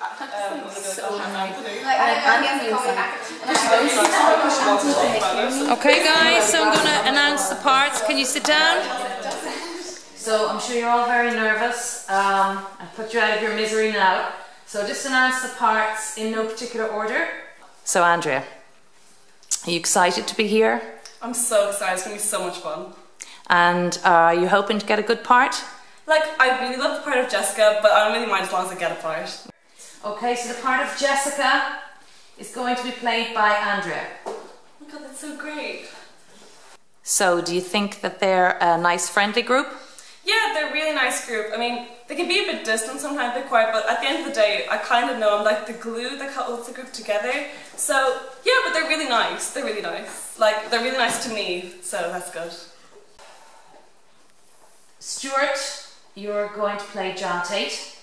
um, I'm gonna be like, Anthony. Like, I, Okay, guys, so I'm going to announce the parts. Can you sit down? So I'm sure you're all very nervous. Um, I put you out of your misery now. So just announce the parts in no particular order. So Andrea, are you excited to be here? I'm so excited. It's gonna be so much fun. And uh, are you hoping to get a good part? Like, I really love the part of Jessica, but I don't really mind as long as I get a part. Okay, so the part of Jessica is going to be played by Andrea. Oh my god, that's so great. So do you think that they're a nice friendly group? Yeah, they're a really nice group. I mean, they can be a bit distant sometimes, they're quiet, but at the end of the day, I kind of know I'm like the glue that holds the group together. So, yeah, but they're really nice. They're really nice. Like, they're really nice to me, so that's good. Stuart, you're going to play John Tate.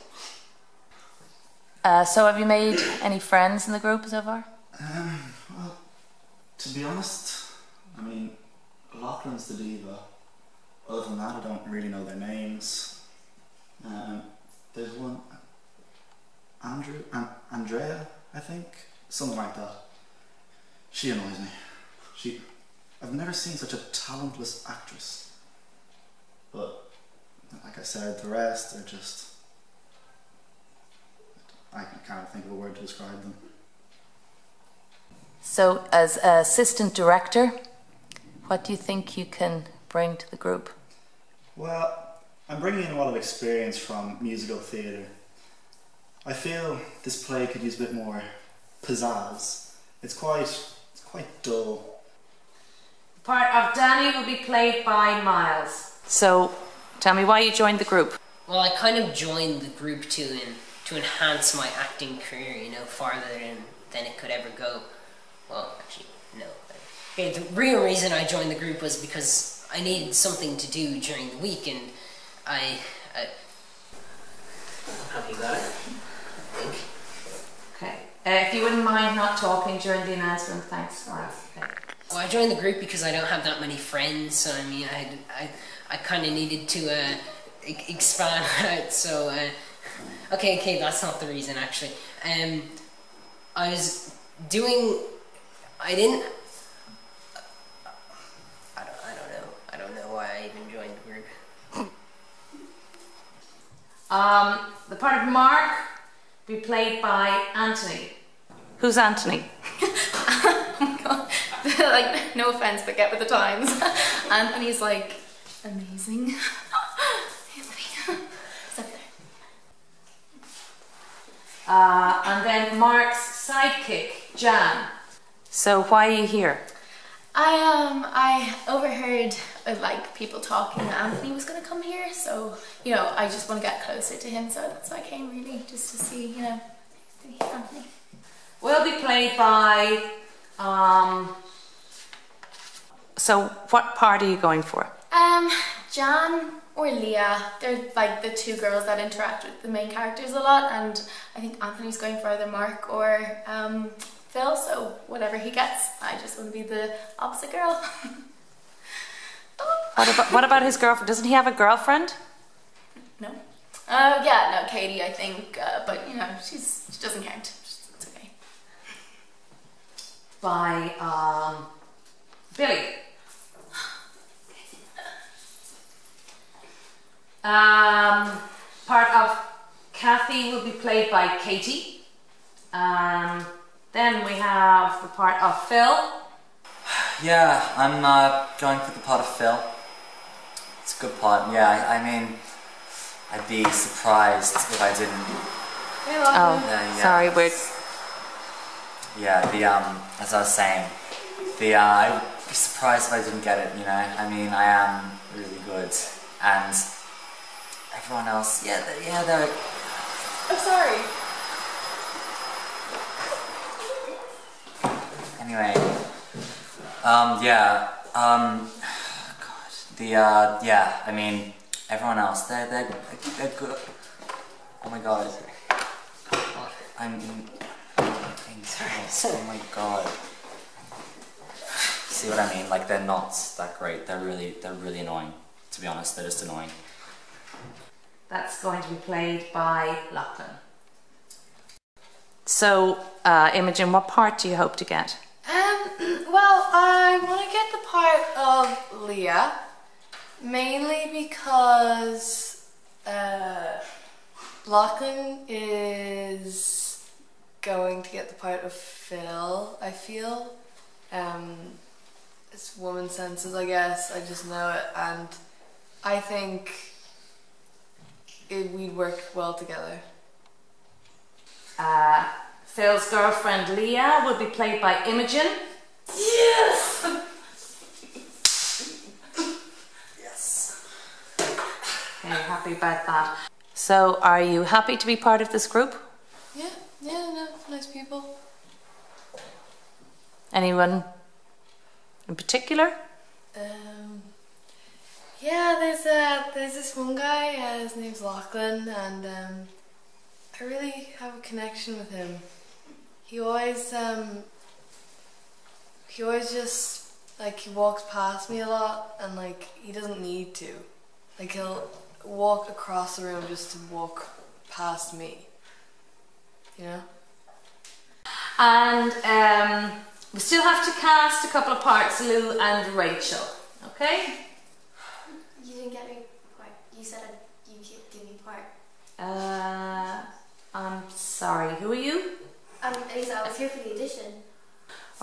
Uh, so have you made any friends in the group so far? Um, well, to be honest, I mean, Lachlan's the diva. Other than that, I don't really know their names. Um, there's one, Andrew, An- Andrea, I think, something like that. She annoys me. She, I've never seen such a talentless actress. But, like I said, the rest are just. I can't think of a word to describe them. So as assistant director, what do you think you can bring to the group? Well, I'm bringing in a lot of experience from musical theatre. I feel this play could use a bit more pizzazz. It's quite, it's quite dull. The part of Danny will be played by Miles. So tell me why you joined the group. Well, I kind of joined the group too in, to enhance my acting career, you know, farther than, than it could ever go. Well, actually, no. Okay, the real reason I joined the group was because I needed something to do during the week, and I. I have you got it? I think. Okay. Uh, if you wouldn't mind not talking during the announcement, thanks, Okay. Well, I joined the group because I don't have that many friends, so I mean, I, I, I kind of needed to uh, e- expand out. So, uh, okay, okay, that's not the reason actually. Um, I was doing, I didn't. I don't, I don't know. I don't know why I even joined the group. Um, the part of Mark be played by Anthony. Who's Anthony? oh my god. like, no offense, but get with the times. Anthony's like amazing. Anthony. It's up there. Uh, and then Mark's sidekick, Jan. So why are you here? I um I overheard uh, like people talking that Anthony was gonna come here, so you know I just want to get closer to him, so that's why I came really just to see you know Anthony. Will be played by. Um, so what part are you going for? Um, Jan or Leah, they're like the two girls that interact with the main characters a lot, and I think Anthony's going for either Mark or um, Phil, so whatever he gets, I just want to be the opposite girl. What about, what about his girlfriend? Doesn't he have a girlfriend? no? Uh, yeah, no, Katie, I think, uh, but you know, she's she doesn't count. She's- It's okay. By um, Billy. Um, part of Kathy will be played by Katie. Um, then we have the part of Phil. Yeah, I'm uh, going for the part of Phil. It's a good part. Yeah, I, I mean, I'd be surprised if I didn't. Oh, Yeah, yeah. sorry, we're Yeah, the um, as I was saying, the uh, I'd be surprised if I didn't get it. You know, I mean, I am really good, and everyone else, yeah, they- yeah, they're I'm sorry. Anyway, um, yeah, um, God, the, uh, yeah, I mean, everyone else, they're, they're, they're good. Oh my God. I'm, I'm sorry. Oh my God. See what I mean? Like, they're not that great. They're really, they're really annoying. To be honest, they're just annoying. That's going to be played by Lachlan. So, uh, Imogen, what part do you hope to get? Um, well, I want to get the part of Leah, mainly because uh, Lachlan is going to get the part of Phil, I feel. Um, it's woman senses, I guess, I just know it, and I think it, we'd work well together. Uh, Phil's girlfriend Leah will be played by Imogen. Yes! Okay, happy about that. So, are you happy to be part of this group? Yeah, yeah, no, nice people. Anyone in particular? Yeah, there's uh, there's this one guy. Uh, his name's Lachlan, and um, I really have a connection with him. He always um, he always just like he walks past me a lot, and like he doesn't need to. Like he'll walk across the room just to walk past me. You know. And um, we still have to cast a couple of parts, Lou and Rachel. Okay? You didn't get me part. You said you could give me part. Uh, I'm sorry, who are you? Um, Elisa, I was here for the audition.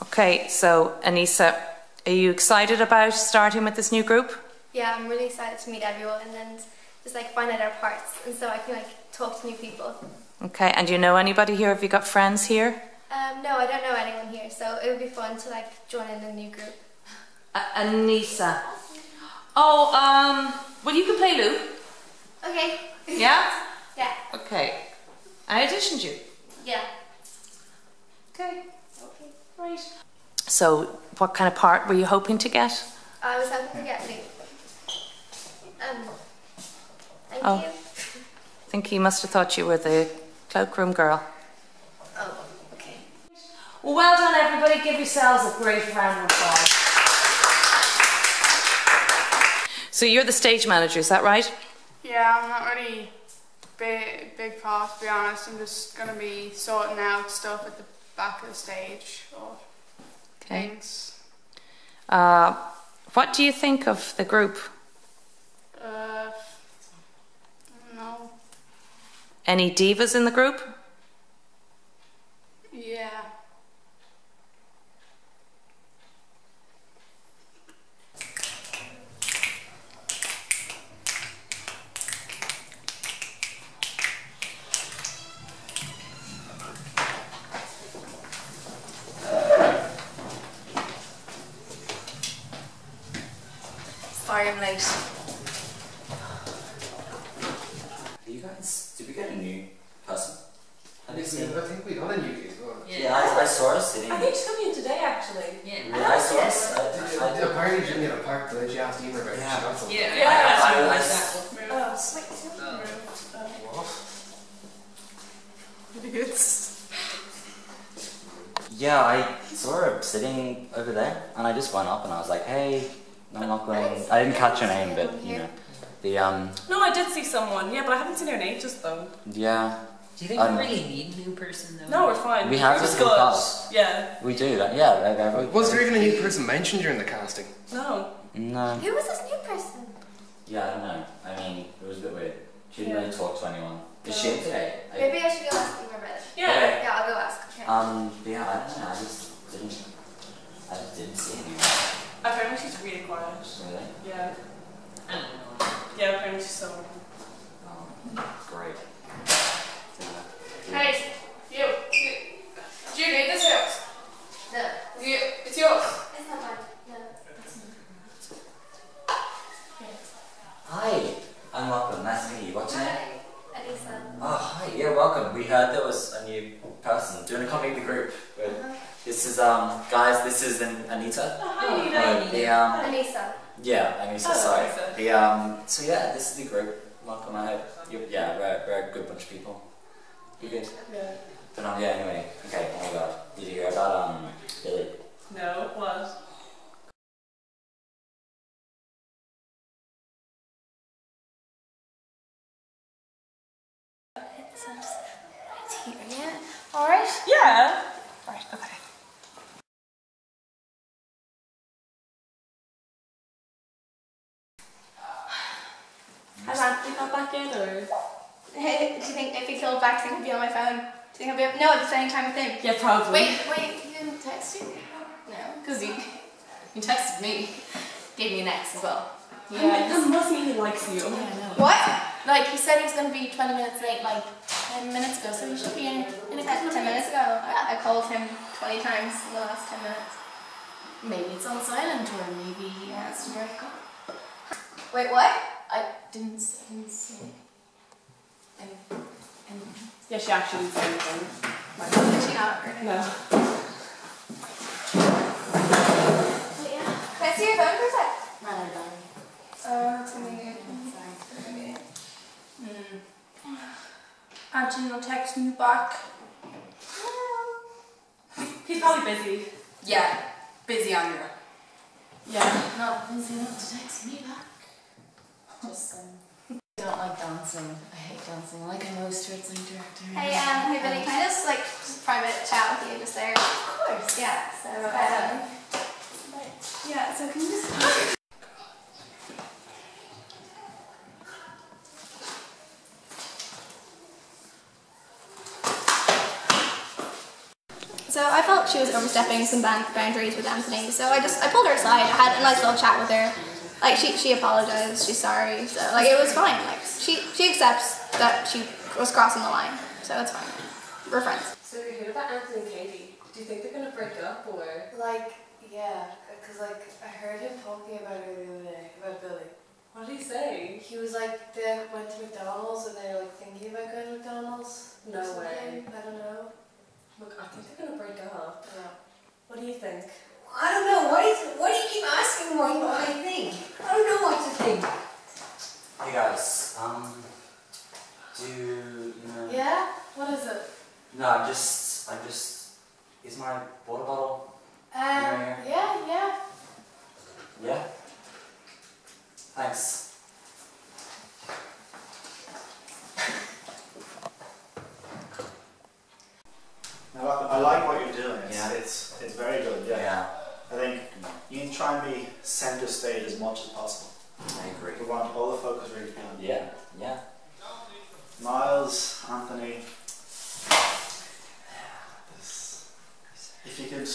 Okay, so Anissa, are you excited about starting with this new group? Yeah, I'm really excited to meet everyone and then just like find out our parts, and so I can like talk to new people. Okay, and do you know anybody here? Have you got friends here? Um, no, I don't know anyone here, so it would be fun to like join in a new group. Uh, Anissa. Oh, um, well, you can play Lou. Okay. Yeah? Yeah. Okay. I auditioned you. Yeah. Okay, Okay. right. So, what kind of part were you hoping to get? I was hoping to get Luke. Um. Thank Oh. you. I think he must have thought you were the cloakroom girl. Oh. Okay. Well, well done, everybody. Give yourselves a great round of applause. So, you're the stage manager, is that right? Yeah, I'm not really big, big part to be honest. I'm just gonna be sorting out stuff at the back of the stage or Okay. things. Uh, what do you think of the group? Uh, no. Any divas in the group? Yeah. Sorry, I'm late. You guys, did we get a new person? Have you seen? I think we got a new gig. Yeah, I, I saw her sitting. I think she's coming in today actually. Yeah. Yeah, I saw her. I, I, Apparently, she didn't get a part, but then she asked Emer about it. Yeah. She got something. Yeah. I, I, I, Oh, sweet. yeah, I saw her sitting over there, and I just went up and I was like, "Hey, I'm not going." I didn't catch her name, but you know, the um, No, I did see someone. Yeah, but I haven't seen her in ages though. Yeah, Do you think Um, we really need a new person though? No, we're fine. We have It was to keep Yeah. we do that. Yeah, like, I- Was there even a new person mentioned during the casting? No. No. Who was this new person? Yeah, I don't know. I mean, it was a bit weird. She didn't Yeah. really talk to anyone. Is she in today? I- Maybe I should go ask Emer about it. Yeah. Okay. Yeah, I'll go ask. Okay. Um, but yeah, I don't know. I just didn't. I just didn't see anyone. Apparently she's really quiet. Really? Yeah. I don't know. Yeah, apparently she's so. Um, great. Yeah. Hey, you. you do you need this house? No, You, it's yours. it's not mine. No. Hi, I'm welcome. Nice to meet you. What's your name? Hi, Oh, hi. Yeah, welcome. We heard there was a new person. Do you want to come meet the group? But this is um, guys. This is an Anita. Oh, hi, Uh, Nina. the um, Anissa. yeah, Anita. Oh, sorry. Anita. The um, so yeah, this is the group. Welcome. I hope. You, yeah, we're, we're a good bunch of people. You good? Yeah. But um, yeah. Anyway. Okay. Oh my god. Did you hear about um, Billy? No, what? It's here, yeah. Alright. Yeah. Right, okay. Has Anthony got back in or? Hey, do you think if he killed back, do think he'd be on my phone? Do you think I'd be up? No, at the same time with him. Yeah, probably. Wait, wait, he didn't text you? No. Because he, he texted me. Gave me an X as well. Yeah. That must mean he likes you. Yeah, I know. What? Like, he said he was going to be 20 minutes late, like 10 minutes ago, so he should be in, in a couple Ten, of minutes ago, I, I called him 20 times in the last 10 minutes. Maybe it's on silent, or maybe he has to break up. Wait, what? I didn't, s- I didn't say. And, and Yeah, she actually didn't say anything. Did she not? Or- No. but yeah, Can I see your phone for a sec? ran out of battery. Oh, that's gonna be good. Sorry. Hmm. Anthony will text me back. He's probably busy. Yeah, busy on your Yeah. Not busy enough to text me back. Just um, I don't like dancing. I hate dancing. I like I know Stuart's like director. Hey, um, hey Billy, can I just like just private chat with you just there? Of course. Yeah, so um, yeah, so can you just So I felt she was overstepping some boundaries with Anthony, so I just I pulled her aside. I had a nice little chat with her. Like she she apologized, she's sorry, so like it was fine. Like she she accepts that she was crossing the line, so it's fine. We're friends. So you heard about Anthony and Katie? Do you think they're gonna break up or? Like yeah, because like I heard him talking about her the other day about Billy. What did he say? He was like they went to McDonald's and they're like thinking about going to McDonald's. No way. I don't know. Look, I think they're gonna break up. Yeah. What do you think? I don't know. Why, is, why do you keep asking what, what I think? I don't know what to think. Hey guys, um, do you know? Yeah. What is it? No, I'm just, I'm just. Is my water bottle? Um. Yeah. Yeah. Yeah. Thanks. Now, I, I like what you're doing. It's, Yeah. it's, it's very good. Yeah. I think you need to try and be centre stage as much as possible. I agree. We want all the focus really to be on you. Yeah. Yeah. Miles, Anthony. This, if you could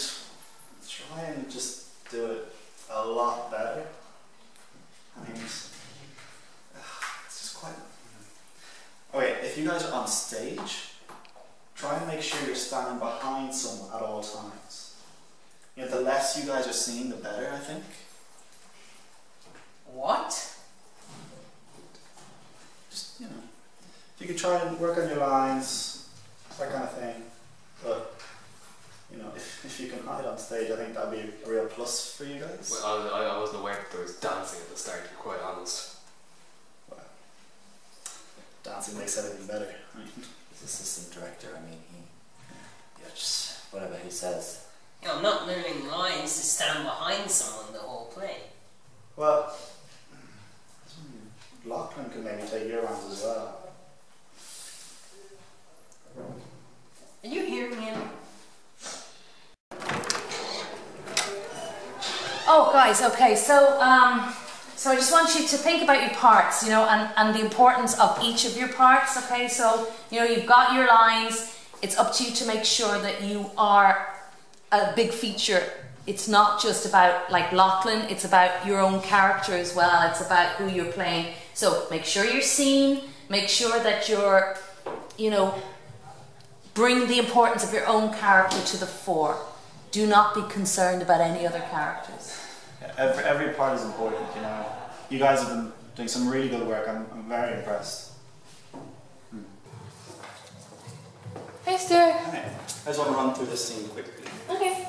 try and just do it a lot better. I mean, it's, it's just quite. Oh wait, if you guys are on stage, try and make sure you're standing behind someone at all times. You know, the less you guys are seen, the better. I think. What? Just you know, if you could try and work on your lines, that kind of thing. But you know, if, if you can hide on stage, I think that'd be a real plus for you guys. Well, I, I, I wasn't aware that there was dancing at the start, to be quite honest. Well, dancing makes everything better. I mean, He's assistant director. I mean, he. Yeah, just whatever he says. You know, I'm not learning lines to stand behind someone the whole play. well, Lachlan could maybe take your rounds as well. You hearing him? Oh, guys, okay, so um, so I just want you to think about your parts, you know, and, and the importance of each of your parts, okay? So, you know, you've got your lines, it's up to you to make sure that you are a big feature. It's not just about like Lachlan, it's about your own character as well, it's about who you're playing. So make sure you're seen, make sure that you're, you know, bring the importance of your own character to the fore. Do not be concerned about any other characters. Yeah, every, every part is important, you know. You guys have been doing some really good work. I'm, I'm very impressed. Hmm. Hey, Stuart. Okay, I just want to run through this scene quickly. Okay.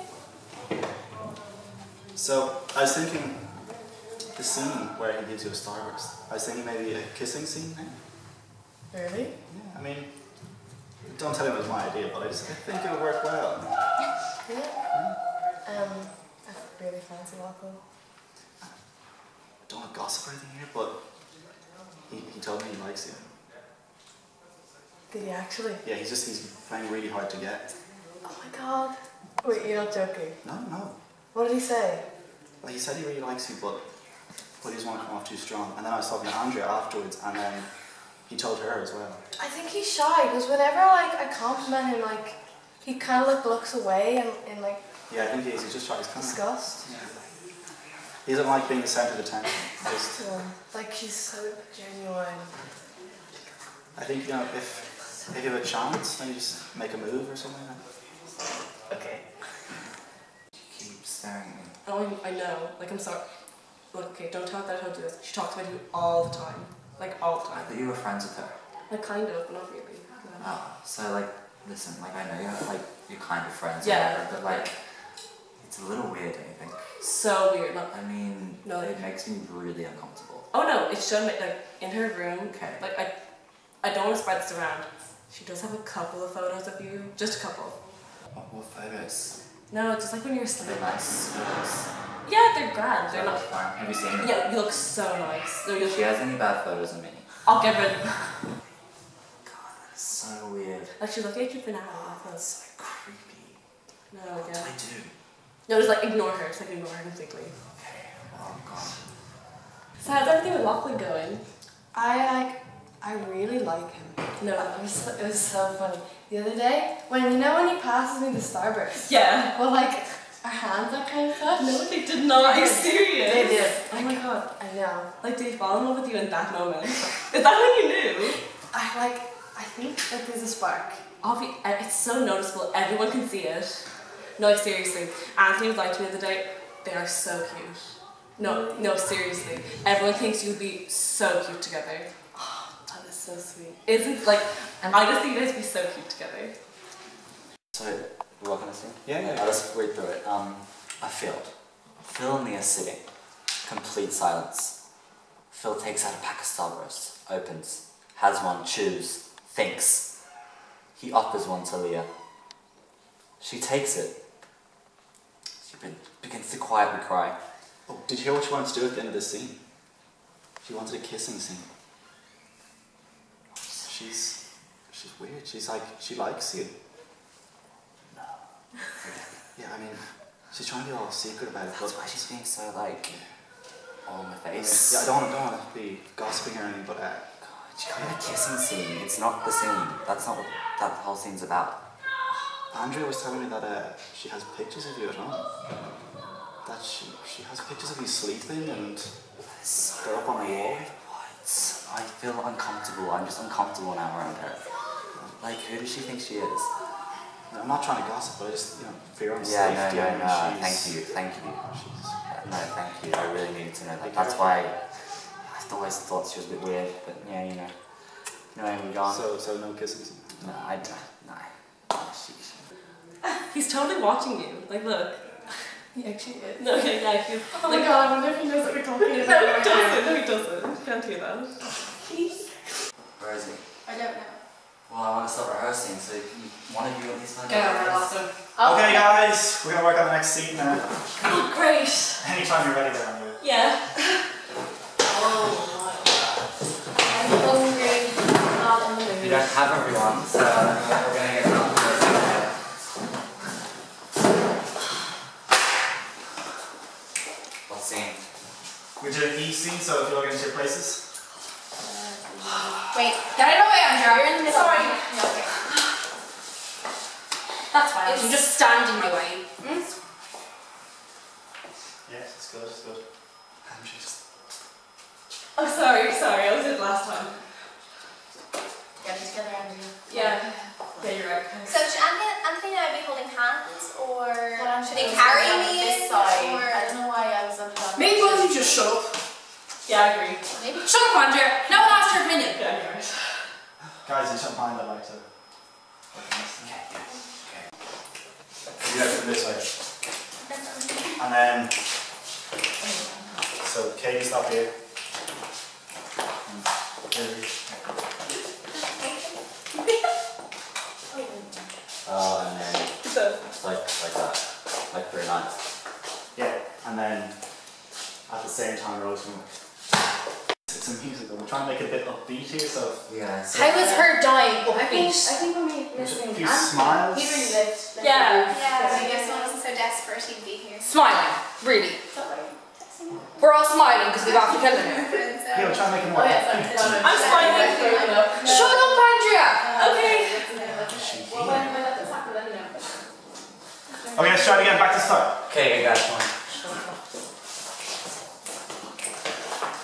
So, I was thinking the scene where he gives you a starburst. I was thinking maybe a kissing scene there. Really? Yeah, I mean, don't tell him it was my idea, but I just I think it would work well. Yeah. Um, I really fancy Lachlan. Don't want to gossip or anything here, but he, he told me he likes you. Did he actually? Yeah, he's just he's playing really hard to get. Oh my god. Wait, you're not joking. No, no. What did he say? Well, he said he really likes you, but but he doesn't want to come off too strong. And then I was talking to Andrea afterwards, and then he told her as well. I think he's shy because whenever like I compliment him, like he kind of like looks away and in like Yeah, I think he is. He's just trying to kind of. disgust. He doesn't like being the centre of attention. Just, Yeah. Like he's so genuine. I think you know if if you have a chance, then you just make a move or something. Okay. Keep staring at. Oh, I know. Like, I'm sorry. Look, okay, don't tell her that I do this. She talks about you all the time. Like, all the I time. thought you were friends with her. Like, kind of, but not really. No. Oh, so like, listen, like I know you're like you're kind of friends, Yeah. whatever, but like, it's a little weird, don't you think? So weird. Like, I mean, No, it makes me really uncomfortable. oh no, it showed me, like, in her room. Okay. Like, I, I don't want to spread this around. She does have a couple of photos of you. Just a couple. What, what photos? No, just like when you're sleeping. They're nice photos. Yeah, they're grand. They're not. fine. Have you seen them? Yeah, you look so nice. No, you If she has any bad photos of me. I'll get rid. God, that is so weird. Like she's like, hey, keep an eye on my. So creepy. No, What do yeah. I do? No, just like ignore her. Just like ignore her completely. Okay. Oh god. So how's everything with Lachlan going? I like. I really like him. No. It was, it was so funny. The other day, when you know when he passes me the starburst, Yeah. well, like our hands are kind of touched. No, they did not. Are you serious? They did. Oh my god, I know. Like, did he fall in love with you in that moment? Is that when you knew? I like. I think that there's a spark. Obvi- it's so noticeable. Everyone can see it. No, like, seriously. Anthony was like to me the other day, they are so cute. No, no, seriously. Everyone thinks you'd be so cute together. Oh, that is so sweet. Isn't like I just think you guys would be so cute together. So, we're not gonna sing? Yeah, yeah. I'll just read through it. Um, a field. Phil and Leah sitting. Complete silence. Phil takes out a pack of Starbursts, opens, has one, chews, thinks. He offers one to Leah. She takes it. She be- begins to quietly cry. Oh, did you hear what she wanted to do at the end of this scene? She wanted a kissing scene. She's she's weird. She's like she likes you. Yeah, I mean, she's trying to be all secret about it. That's but- why she's being so like all in my face. Yeah. I don't want to, don't want to be gossiping or anything, but uh, She got a kissing scene. It's not the scene. That's not what that whole scene's about. Andrea was telling me that uh, she has pictures of you at home. That she she has pictures of you sleeping and they're up on the wall. What? I feel uncomfortable. I'm just uncomfortable now around her. Like, who does she think she is? I'm not trying to gossip, but I just you know fear on Yeah, no, safety. no, and no. she's- Thank you, thank you. She's, No, thank you. I really needed to know that. That's why I always thought she was a bit weird, but yeah, you know. No, I'm gone. so so no kisses? scene. no, I don't. No. She, she, He's totally watching you. Like, look. He actually is. No, okay, yeah, he's. Oh my god, I wonder if he knows what we're talking No, about. he doesn't. No, he doesn't. You can't hear that. where is he? I don't know. Well, I want to start rehearsing, so can you, one of you at least find Get out over where it, it is? Austin. Okay, oh. guys, we're gonna work on the next scene now. Oh, great. Anytime you're ready, there. Andrea. Yeah. I'm hungry. Not in the We mood. don't have everyone, so we're gonna get around to this. What scene? We're doing each scene, so if you log into your places. Wait, get out of the way, Andrea. You're in the middle. Sorry. That's fine. You just stand in my way. Mm. Yes, it's good, it's good. I'm just. Oh, sorry, sorry. I was it last time. Get it together, Andrea. Yeah. Yeah, you're right. So should Anthony, Anthony and I be holding hands, or Well, should sure they carry me This in, side. or I don't know why I was up on Maybe this why don't you just shut up? Yeah, I agree. maybe? Shut up, Andrea. No one your opinion. Yeah, you're. Guys, you shouldn't mind that, like, so. Okay, yeah. Okay. You guys come this way. And then. So, Katie, stop here. Oh, and then it's like like that, like three lines. Yeah, and then at the same time, Rose from. It's a musical. We're trying to make it a bit upbeat here, so Yeah. How was her dying I think, I think when we a listening, few smiles. He really lived. lived Yeah. the- Yeah, I guess one wasn't so desperate he'd be here. Smiling, really. We're all smiling because we got to kill him. Uh, yeah, we're trying to make it more Oh, yeah, upbeat. sorry. I'm smiling. Shut up, Andrea! Uh, okay. Well, when, when let this happen, let me know. Okay, let's try it again. Back to start. Okay, guys, come on.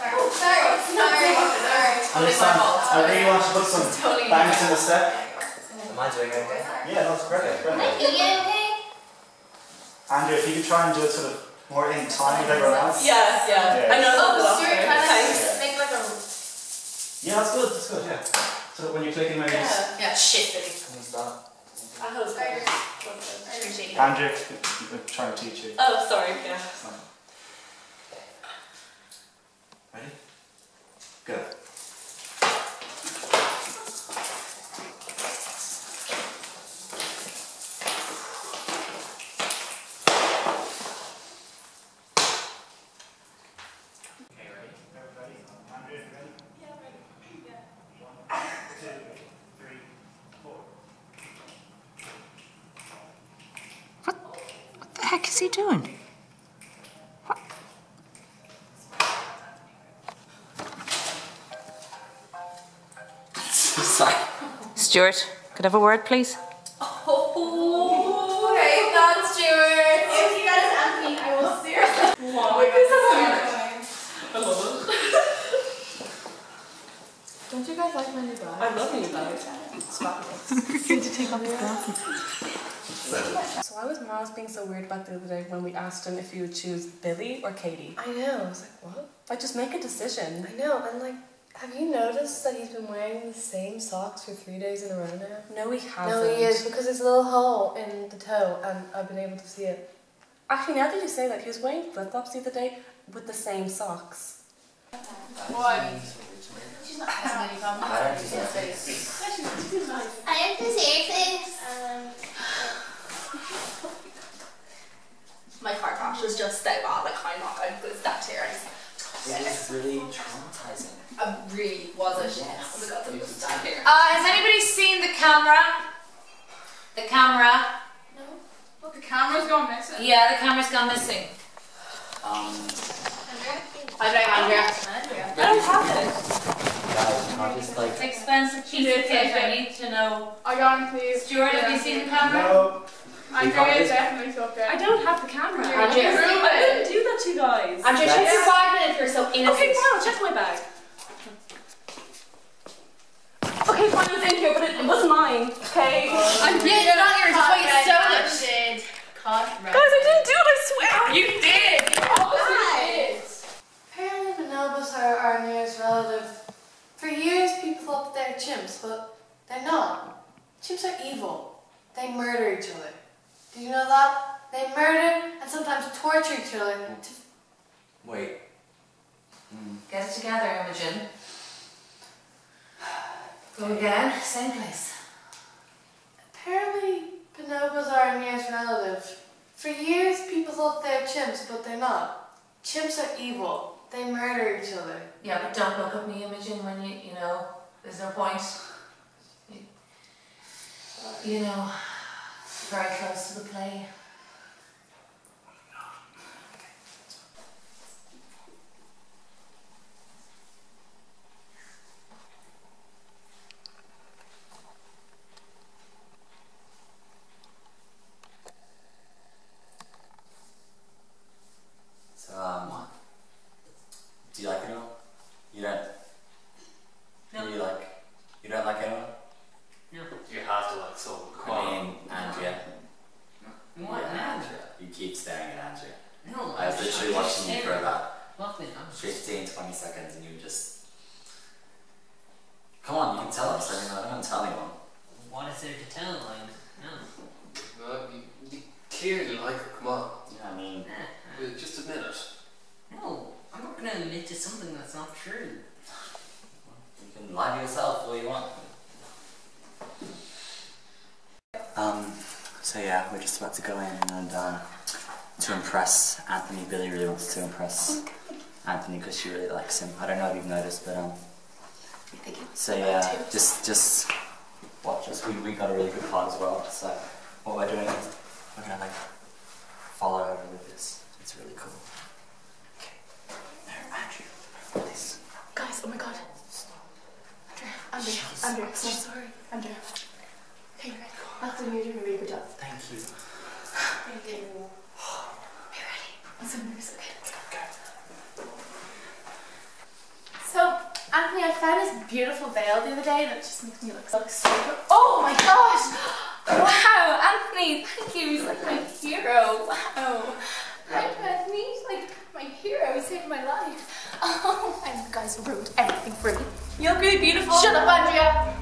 Sorry, sorry, sorry, sorry. Understand? I really want to put some Totally bangs in the step. Am I doing okay? Yeah, that's perfect. perfect. You get okay? Andrew, if you could try and do it sort of more in time with everyone else. Yeah, yeah. Yeah. I know Oh, that Stuart kind of Thanks. make like a. Yeah, that's good. That's good. Yeah. So when you're clicking, maybe just Yeah. Yeah, shit, Billy. Can we start? I hope so. Sorry. I appreciate it. Andrew, I'm trying to teach you. Oh, sorry. Yeah. Ready? Go. Okay, ready? Everybody? Andrew, ready? Yeah, ready. Yeah. One, two, three, four. What the heck is he doing? Sorry. Stuart, could I have a word, please? Oh, okay, not Stuart. If you guys Anthony, I will seriously. I love it. Don't you guys like my new bag? I love you, though. So why was Miles being so weird about the other day when we asked him if he would choose Billy or Katie? I know. I was like, what? Like, just make a decision. I know. And like, have you noticed that he's been wearing the same socks for three days in a row now? No, he hasn't. No, he is because there's a little hole in the toe, and I've been able to see it. Actually, now that you say that, he was wearing flip flops the other day with the same socks. Why? She's not I don't. I have to say this. Um, My car crash was just so bad. Like I'm not going to put that here. It is really traumatizing. I really was a shit. Oh my god, I'm just stand here. Uh, has anybody seen the camera? The camera? No. Well, the camera's gone missing. Yeah, the camera's gone missing. Um, I blame Andrea. I don't have it. guys, you just like. It's expensive piece. I need to know. I got him, please. Stuart, have you seen the camera? No. Andrea definitely took it. I don't have the camera. Andrea. I wouldn't do that to you guys. Andrea, check your bag then if you're so innocent. Okay, fine, I'll check my bag. Okay, fine, it was in here, but it, it wasn't mine. Okay. Oh, I'm Yeah, it's not yours. It's why you stole it. Did. Guys, I didn't do it, I swear. You did. You obviously did. Apparently, bonobos are our nearest relative. For years, people thought that they're chimps, but they're not. Chimps are evil. They murder each other. Did you know that? They murder and sometimes torture each other to Wait. Mm. Get it together, Imogen. Go again, same place. Apparently, bonobos are our nearest relative. For years, people thought they're chimps, but they're not. Chimps are evil. They murder each other. Yeah, but don't look at me, Imogen, when you, you know, there's no point. You, you know, very close to the play. So, um, do you like anyone? You don't? No. You like? You don't like anyone? You have to like someone. Come I on. mean, Andrea. What, Yeah, Andrea? You keep staring at Andrea. No, I was I'm literally just watching you for staring. about Nothing. I'm just 15, 20 seconds and you just. Come on, you can tell us. I mean, I don't tell anyone. What is there to tell? Like, no. No, you, you clearly like her. Come on. Yeah, I mean, Nah, Well, Just admit it. no, I'm not gonna admit to something that's not true. you can lie to yourself all you want. Um, so yeah, we're just about to go in and uh, to impress Anthony. Billy really wants to impress Anthony because she really likes him. I don't know if you've noticed, but um. So yeah, just just watch us. We, we got a really good part as well. So what we're doing is we're gonna like follow over with this. It's really cool. Okay. There, Andrew. remember This. Guys, oh my god. Andrew, Andrew, so sorry. Andrew. Okay, Anthony, you're doing a really good job. Thank you. Thank you. Be ready. I'm so nervous. Okay, let's go. So, Anthony, I found this beautiful veil the other day that just makes me look so super. Oh my gosh! Wow, Anthony, thank you. He's like my hero. Wow. Thank you, Anthony. He's like my hero. He saved my life. Oh, and you guys ruined everything for me. You look really beautiful. Shut up, Andrea.